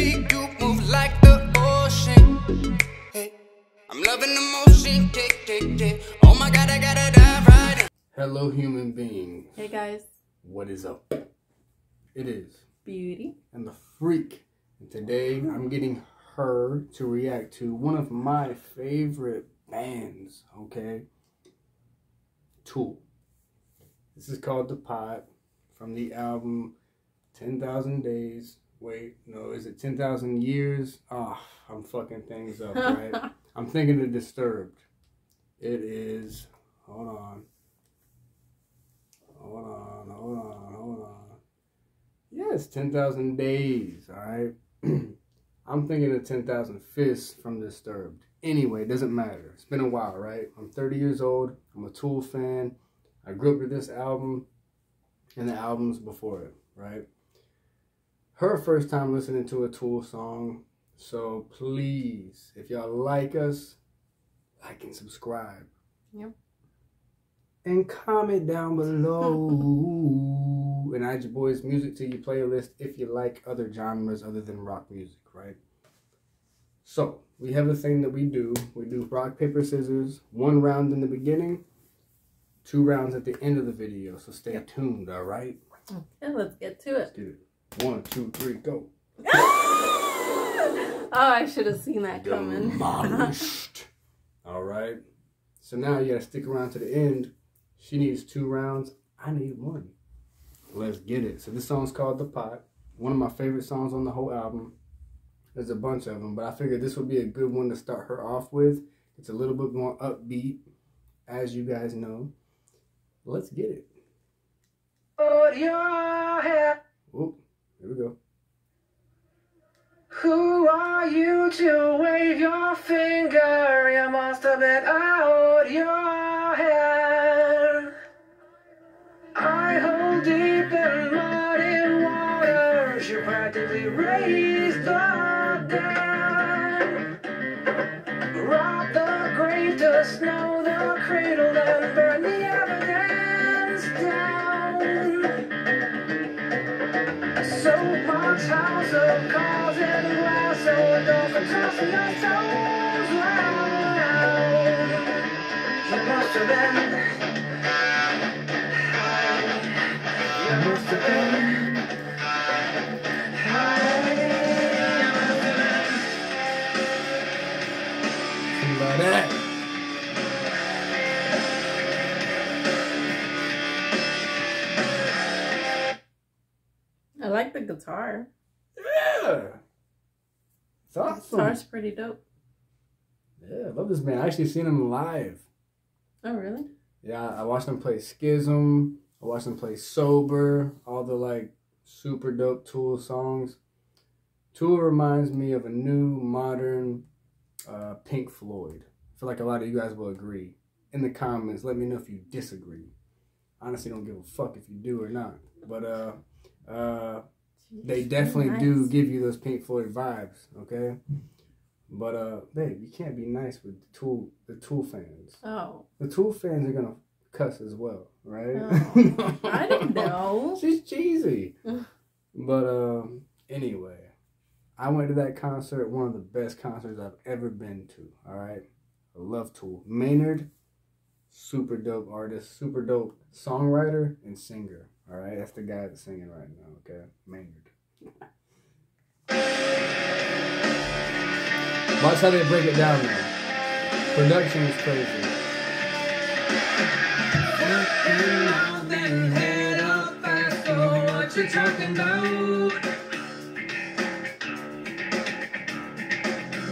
baby, you move like the ocean. Hey, I'm loving the motion, yeah, yeah, yeah. Oh my god, I gotta dive right in. Hello, human beings. Hey guys, What is up? It is. beauty. And the freak. And today I'm getting her to react to one of my favorite bands, okay? Tool. This is called The Pot from the album 10,000 Days. Wait, no, is it 10,000 Years? Ah, I'm fucking things up, right? I'm thinking of Disturbed. It is, hold on. Hold on, hold on, hold on. Yes, 10,000 days, all right? I'm thinking of 10,000 fists from Disturbed. Anyway, it doesn't matter. It's been a while, right? I'm 30 years old. I'm a Tool fan. I grew up with this album and the albums before it, right? Her first time listening to a Tool song. So please, if y'all like us, like and subscribe. Yep. And comment down below and add your boys' music to your playlist if you like other genres other than rock music, right? So, we have a thing that we do. We do rock, paper, scissors, one round in the beginning, two rounds at the end of the video. So stay tuned, all right? Okay, let's get to it. Let's get it. One, two, three, go. oh, I should have seen that coming. Demolished. All right. So now you gotta stick around to the end. She needs two rounds. I need one. Let's get it. So this song's called The Pot. One of my favorite songs on the whole album. There's a bunch of them, but I figured this would be a good one to start her off with. It's a little bit more upbeat, as you guys know. Let's get it. Hold your head. Oop, here we go. Who are you to wave your finger? You must have been out your head. I hold deep in muddy waters. You practically raised the dead. Rob the grave to snow Soapbox house of cars and glass, so don't for tossing your toes round. You must have been. You must have been Guitar's pretty dope. Yeah, I love this man. I actually seen him live. Oh, really? Yeah, I watched him play Schism. I watched him play Sober. All the like super dope Tool songs. Tool reminds me of a new modern uh, Pink Floyd. I feel like a lot of you guys will agree. In the comments, let me know if you disagree. Honestly, don't give a fuck if you do or not. But uh, uh, they definitely nice. do give you those Pink Floyd vibes. Okay. But uh, babe, you can't be nice with the Tool the Tool fans. Oh, The Tool fans are gonna cuss as well, right? Oh, I didn't know. She's cheesy. but um, anyway, I went to that concert. One of the best concerts I've ever been to. All right, I love Tool. Maynard, super dope artist, super dope songwriter and singer. All right, that's the guy that's singing right now. Okay, Maynard. Watch how they break it down now. Production is crazy.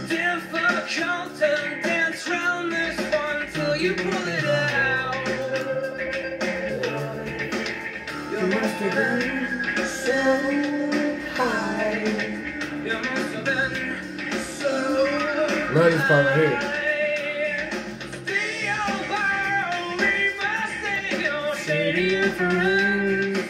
Difficult dance round this one till you pull it been so high. You must have been so Love this part right here. high. Still by a river, sing your shady influence.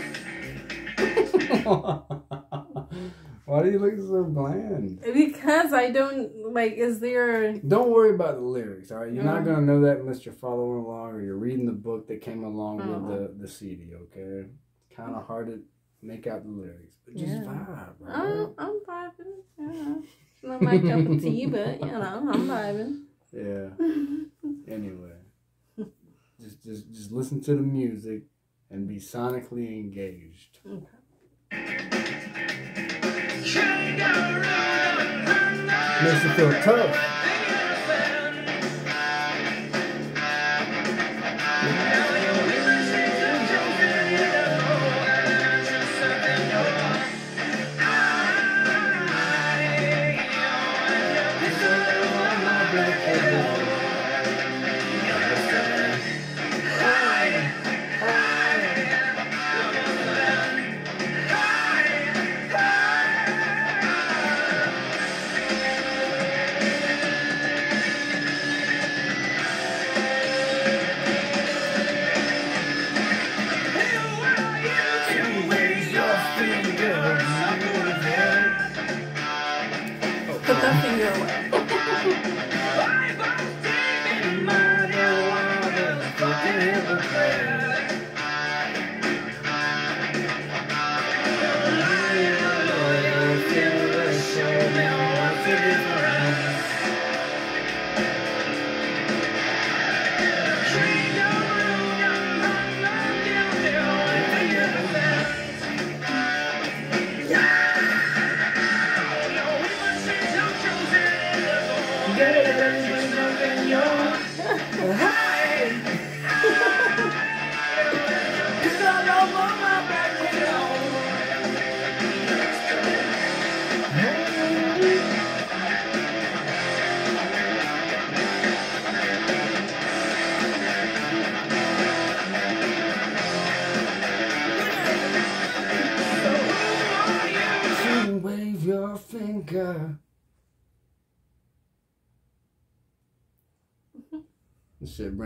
Why do you look so bland? Because I don't like. Is there? Don't worry about the lyrics, all right? You're not Mhm. gonna know that unless you're following along or you're reading the book that came along Oh. with the, the CD, okay? Kind of hard to make out the lyrics, but just Yeah. vibe, right? I'm, I'm vibing. Yeah. not my cup of tea, but you know, I'm vibing. Yeah. anyway, just just just listen to the music and be sonically engaged. Makes you feel tough.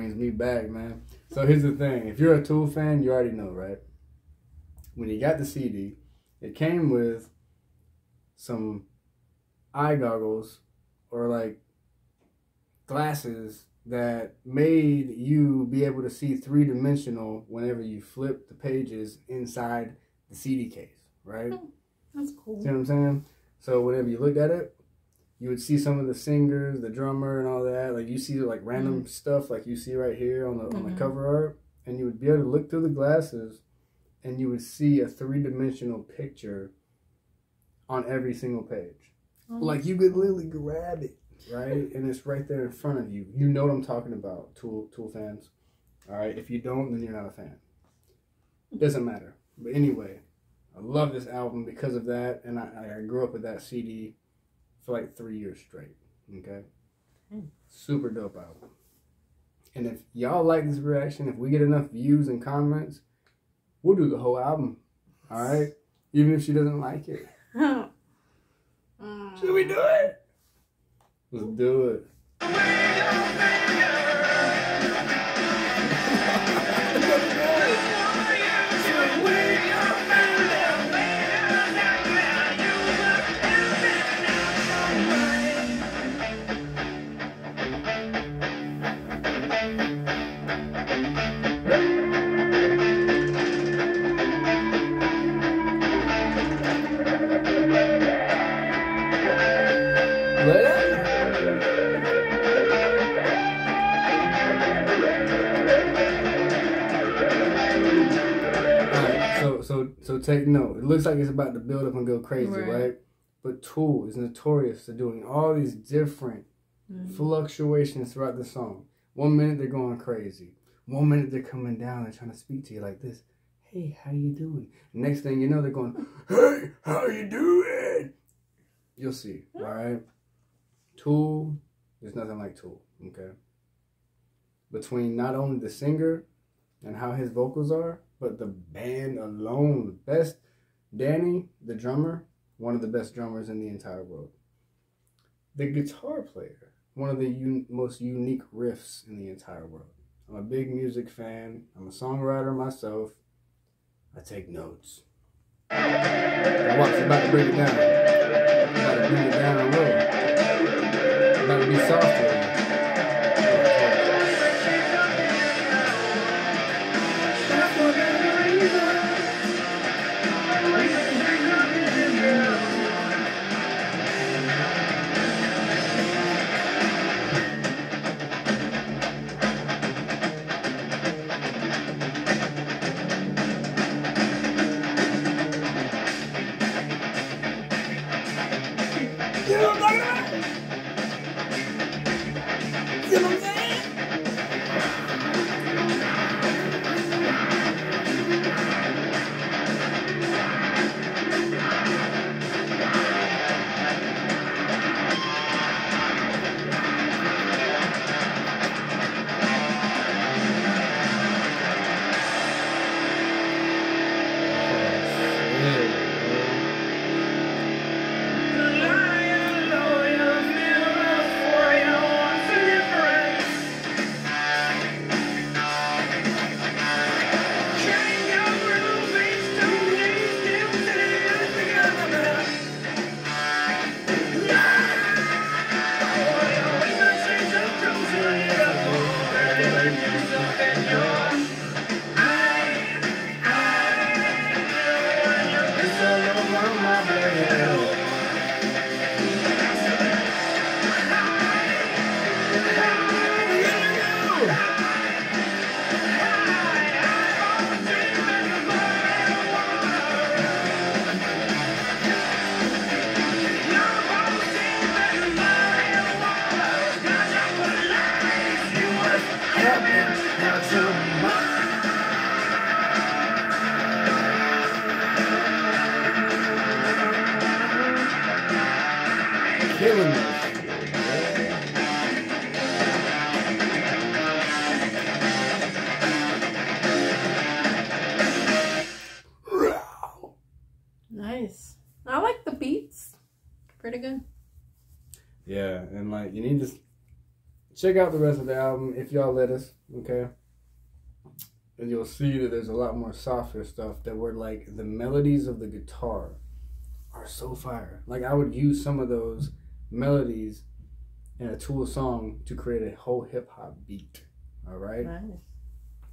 Brings me back, man. So here's the thing: if you're a Tool fan, you already know, right? When you got the CD, it came with some eye goggles or like glasses that made you be able to see three dimensional whenever you flip the pages inside the CD case, right? Oh, that's cool. See what I'm saying? So whenever you looked at it, you would see some of the singers, the drummer, and all that. Like you see like random stuff, like you see right here on the on the Mhm. cover art, and you would be able to look through the glasses, and you would see a three dimensional picture on every single page. Oh. Like you could literally grab it, right, and it's right there in front of you. You know what I'm talking about, Tool Tool fans. All right. If you don't, then you're not a fan. Doesn't matter. But anyway, I love this album because of that, and I, I grew up with that CD for like three years straight. Okay, Hmm. super dope album. And if y'all like this reaction, if we get enough views and comments, we'll do the whole album. All right, even if she doesn't like it, Mm. should we do it? Let's do it. Take note. It looks like it's about to build up and go crazy, Right. right? But Tool is notorious for doing all these different Mm. fluctuations throughout the song. One minute they're going crazy. One minute they're coming down and trying to speak to you like this. Hey, how you doing? Next thing you know, they're going, Hey, how you doing? You'll see, all right? Tool, there's nothing like Tool, okay? Between not only the singer and how his vocals are, but the band alone, best. Danny, the drummer, one of the best drummers in the entire world. The guitar player, one of the un- most unique riffs in the entire world. I'm a big music fan. I'm a songwriter myself. I take notes. Now watch, about to bring it down. About to bring it down low. About to be soft my bed. Check out the rest of the album if y'all let us, okay? And you'll see that there's a lot more softer stuff that were like the melodies of the guitar are so fire. Like I would use some of those melodies in a Tool song to create a whole hip hop beat. All right, Nice.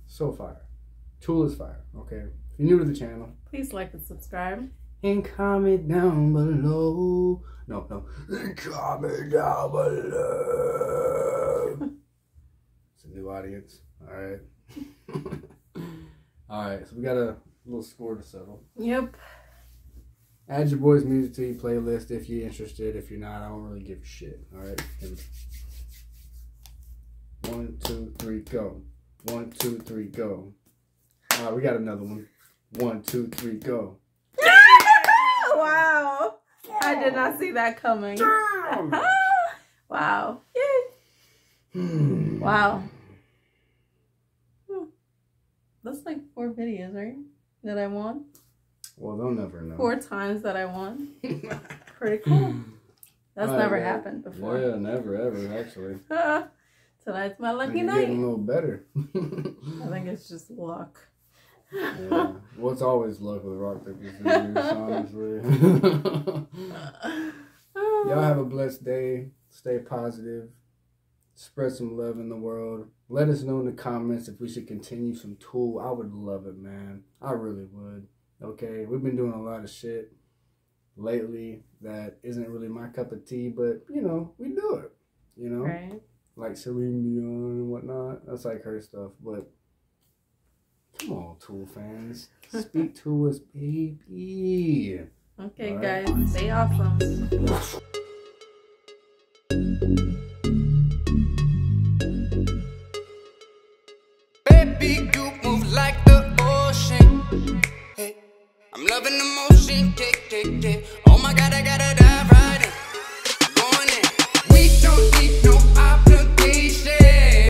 so fire. Tool is fire. Okay, if you're new to the channel, Please like and subscribe. and comment down below. No, no. And comment down below. Audience. All right. All right. So we got a little score to settle. Yep. Add your boys' music to your playlist if you're interested. If you're not, I don't really give a shit. All right. Here we go. One, two, three, go. One, two, three, go. All right, we got another one. One, two, three, go. wow. I did not see that coming. wow. Yay. Hmm. Wow. That's like four videos, right? That I won. Well, they'll never know. Four times that I won. Pretty cool. That's never happened before. Yeah, never ever actually. Tonight's my lucky You're night. getting a little better. I think it's just luck. yeah. Well, it's always luck with rock paper scissors, honestly. Y'all have a blessed day. Stay positive. Spread some love in the world. Let us know in the comments if we should continue some tool. I would love it, man. I really would. Okay, we've been doing a lot of shit lately that isn't really my cup of tea, but you know, we do it. You know? right? like Celine Dion and whatnot. That's like her stuff. But come on, Tool fans, speak to us, baby. Okay, Alright. guys. Stay awesome.